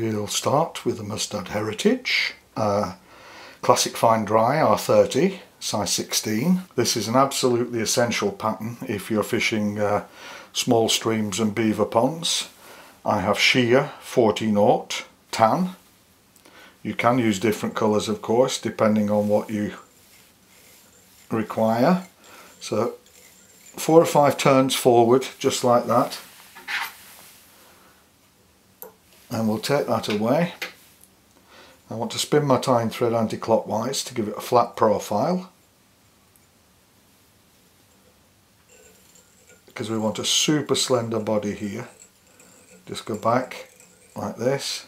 we'll start with the Mustad Heritage uh, Classic Fine Dry R30 size 16. This is an absolutely essential pattern if you're fishing uh, small streams and beaver ponds. I have sheer 40 naught tan. You can use different colours of course depending on what you require. So four or five turns forward just like that and we'll take that away. I want to spin my tying thread anti-clockwise to give it a flat profile because we want a super slender body here. Just go back like this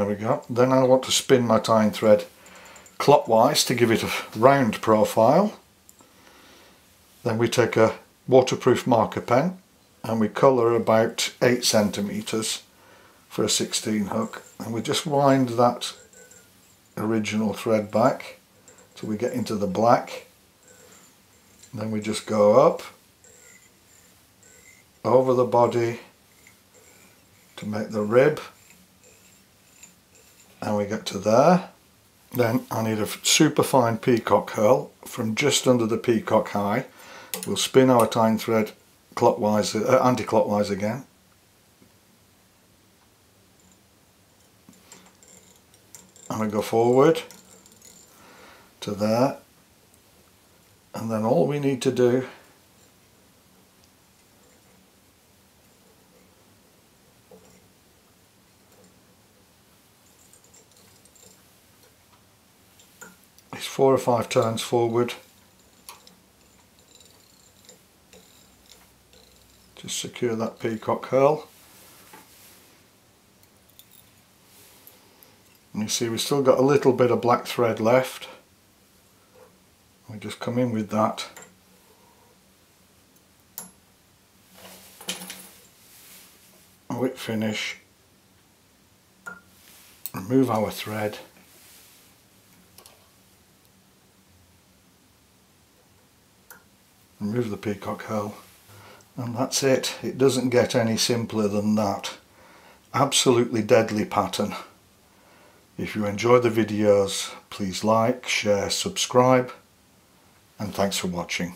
there we go. Then I want to spin my tying thread clockwise to give it a round profile. Then we take a waterproof marker pen and we colour about 8 centimetres for a 16 hook. And we just wind that original thread back till we get into the black. Then we just go up over the body to make the rib. And we get to there. Then I need a super fine peacock herl from just under the peacock eye We'll spin our tying thread clockwise, uh, anti-clockwise again. And we go forward to there. And then all we need to do is four or five turns forward just secure that peacock herl and you see we've still got a little bit of black thread left. We just come in with that. Whip finish. Remove our thread. Remove the peacock herl and that's it. It doesn't get any simpler than that. Absolutely deadly pattern. If you enjoy the videos please like share subscribe and thanks for watching